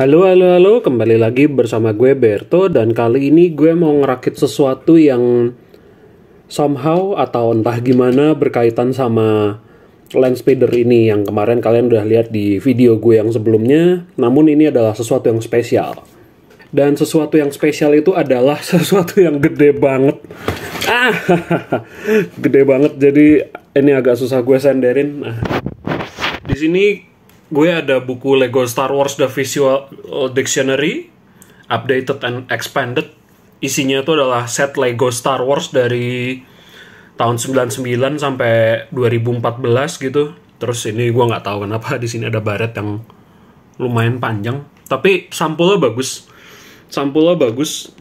Halo, halo, halo, kembali lagi bersama gue Berto dan kali ini gue mau ngerakit sesuatu yang somehow atau entah gimana berkaitan sama lens speeder ini yang kemarin kalian udah lihat di video gue yang sebelumnya, namun ini adalah sesuatu yang spesial. Dan sesuatu yang spesial itu adalah sesuatu yang gede banget. Ah, gede banget. Jadi ini agak susah gue senderin. Nah, di sini gue ada buku Lego Star Wars The Visual Dictionary updated and expanded. Isinya itu adalah set Lego Star Wars dari tahun 99 sampai 2014 gitu. Terus ini gue nggak tahu kenapa di sini ada baret yang lumayan panjang. Tapi sampulnya bagus. Sampulnya bagus.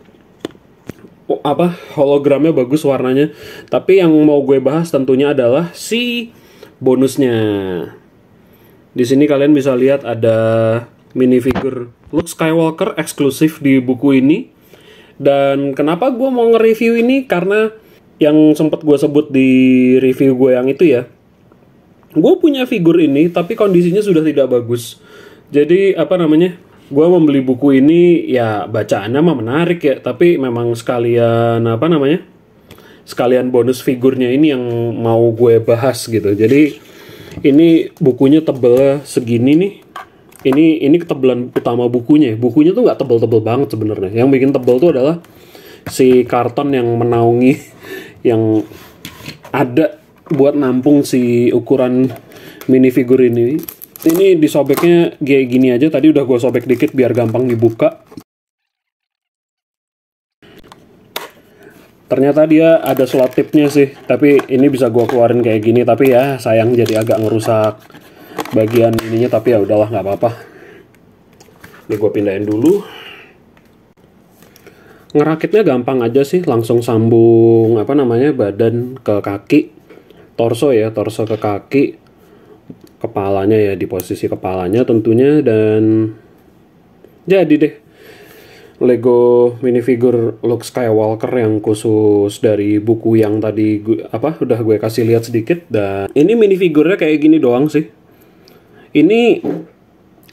Oh, apa? Hologramnya bagus warnanya. Tapi yang mau gue bahas tentunya adalah si bonusnya di sini kalian bisa lihat ada minifigure Luke Skywalker eksklusif di buku ini. Dan kenapa gue mau nge-review ini? Karena yang sempat gue sebut di review gue yang itu ya. Gue punya figur ini, tapi kondisinya sudah tidak bagus. Jadi apa namanya? Gue membeli buku ini ya bacaannya mah menarik ya, tapi memang sekalian apa namanya? Sekalian bonus figurnya ini yang mau gue bahas gitu. Jadi ini bukunya tebel segini nih. Ini ini ketebalan utama bukunya. Bukunya tuh nggak tebel-tebel banget sebenarnya. Yang bikin tebel tuh adalah si karton yang menaungi yang ada buat nampung si ukuran minifigur ini. Ini disobeknya kayak gini aja. Tadi udah gue sobek dikit biar gampang dibuka ternyata dia ada slot tipnya sih tapi ini bisa gue keluarin kayak gini. Tapi ya sayang jadi agak ngerusak bagian ininya tapi ya udahlah nggak apa-apa. Ini gue pindahin dulu. Ngerakitnya gampang aja sih langsung sambung apa namanya badan ke kaki. Torso ya torso ke kaki. Kepalanya ya di posisi kepalanya tentunya dan jadi deh Lego minifigure Luke Skywalker yang khusus dari buku yang tadi gue, apa udah gue kasih lihat sedikit dan ini minifigurnya kayak gini doang sih. Ini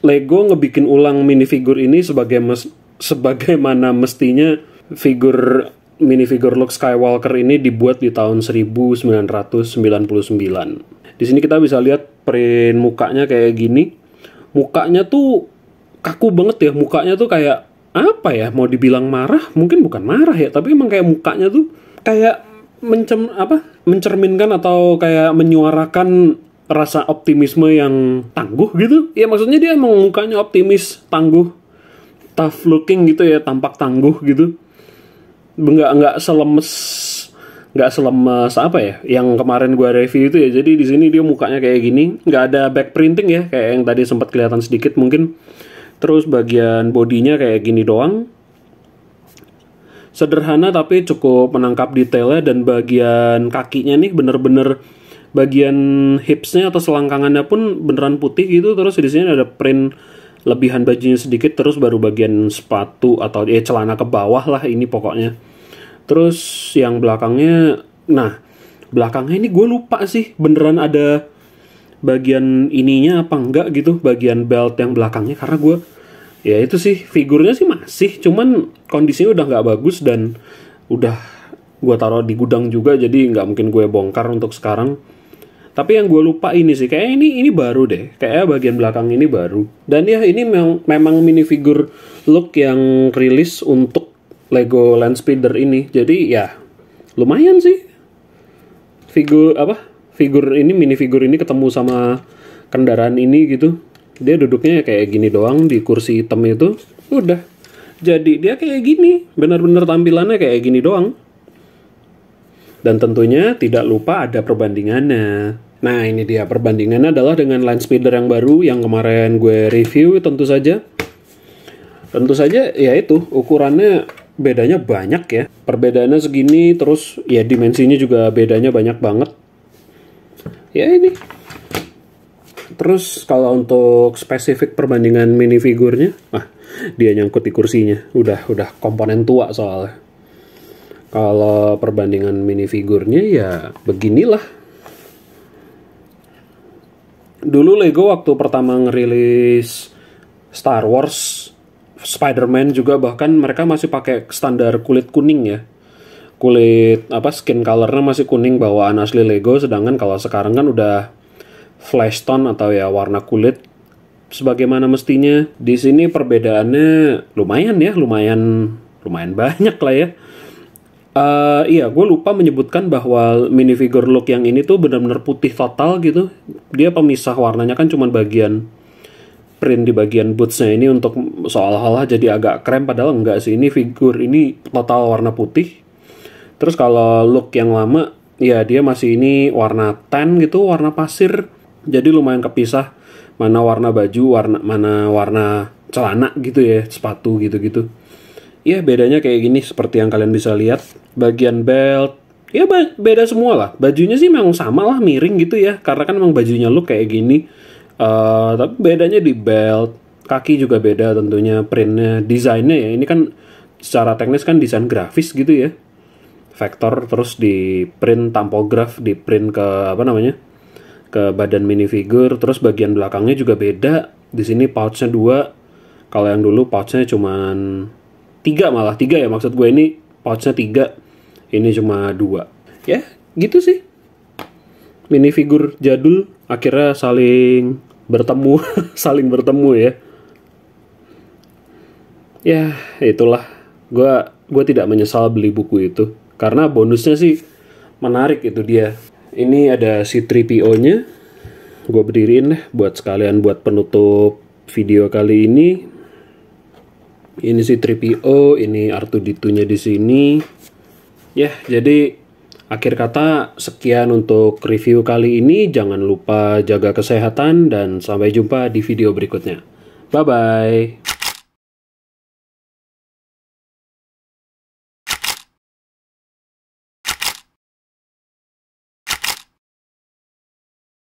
Lego ngebikin ulang minifigur ini sebagai mes, sebagaimana mestinya figur minifigure Luke Skywalker ini dibuat di tahun 1999. Di sini kita bisa lihat print mukanya kayak gini. Mukanya tuh kaku banget ya, mukanya tuh kayak apa ya mau dibilang marah mungkin bukan marah ya tapi emang kayak mukanya tuh kayak mencem apa mencerminkan atau kayak menyuarakan rasa optimisme yang tangguh gitu. Ya maksudnya dia emang mukanya optimis tangguh tough looking gitu ya tampak tangguh gitu. Nggak nggak selemes nggak selemes apa ya yang kemarin gue review itu ya. Jadi di sini dia mukanya kayak gini nggak ada back printing ya kayak yang tadi sempat kelihatan sedikit mungkin Terus bagian bodinya kayak gini doang. Sederhana tapi cukup menangkap detailnya dan bagian kakinya nih bener-bener bagian hipsnya atau selangkangannya pun beneran putih gitu terus di sini ada print lebihan bajunya sedikit terus baru bagian sepatu atau eh celana ke bawah lah ini pokoknya terus yang belakangnya nah belakangnya ini gue lupa sih beneran ada bagian ininya apa enggak gitu bagian belt yang belakangnya karena gue ya itu sih figurnya sih masih cuman kondisinya udah nggak bagus dan udah gue taruh di gudang juga jadi nggak mungkin gue bongkar untuk sekarang. Tapi yang gue lupa ini sih kayak ini ini baru deh kayak bagian belakang ini baru. Dan ya ini memang memang minifigure look yang rilis untuk Lego Land Speeder ini jadi ya lumayan sih. Figur apa figur ini mini figur ini ketemu sama kendaraan ini gitu. Dia duduknya kayak gini doang di kursi hitam itu. Udah. Jadi dia kayak gini. Benar-benar tampilannya kayak gini doang. Dan tentunya tidak lupa ada perbandingannya. Nah ini dia. Perbandingannya adalah dengan line speeder yang baru yang kemarin gue review tentu saja. Tentu saja ya itu ukurannya bedanya banyak ya. Perbedaannya segini terus ya dimensinya juga bedanya banyak banget ya ini. Terus kalau untuk spesifik perbandingan minifigurnya ah dia nyangkut di kursinya. Udah udah komponen tua soalnya. Kalau perbandingan minifigurnya ya beginilah. Dulu Lego waktu pertama ngerilis Star Wars, Spider-Man juga bahkan mereka masih pakai standar kulit kuning ya. Kulit apa skin colornya masih kuning bawaan asli Lego sedangkan kalau sekarang kan udah flash tone atau ya warna kulit sebagaimana mestinya. Di sini perbedaannya lumayan ya, lumayan lumayan banyak lah ya. Uh, iya, gue lupa menyebutkan bahwa minifigure look yang ini tuh benar-benar putih total gitu. Dia pemisah warnanya kan cuma bagian print di bagian bootsnya ini untuk seolah-olah jadi agak krem padahal enggak sih. Ini figur ini total warna putih. Terus kalau look yang lama, ya dia masih ini warna tan gitu, warna pasir. Jadi lumayan kepisah mana warna baju, warna mana warna celana gitu ya, sepatu gitu-gitu. Ya bedanya kayak gini seperti yang kalian bisa lihat. Bagian belt, ya beda semua lah. Bajunya sih memang sama lah miring gitu ya. Karena kan memang bajunya lu kayak gini. Uh, tapi bedanya di belt, kaki juga beda tentunya. Printnya, desainnya ya. Ini kan secara teknis kan desain grafis gitu ya. Vektor terus di print tampograf, di print ke apa namanya? ke badan minifigure. Terus bagian belakangnya juga beda. Di sini pouchnya dua. Kalau yang dulu pouchnya cuman tiga malah tiga ya maksud gue ini pouchnya tiga ini cuma dua ya gitu sih minifigure jadul akhirnya saling bertemu saling bertemu ya ya itulah gue gue tidak menyesal beli buku itu karena bonusnya sih menarik itu dia ini ada si 3PO nya gue berdiriin deh buat sekalian buat penutup video kali ini ini si 3PO, ini R2D2-nya di sini. Ya, jadi akhir kata sekian untuk review kali ini. Jangan lupa jaga kesehatan dan sampai jumpa di video berikutnya. Bye bye.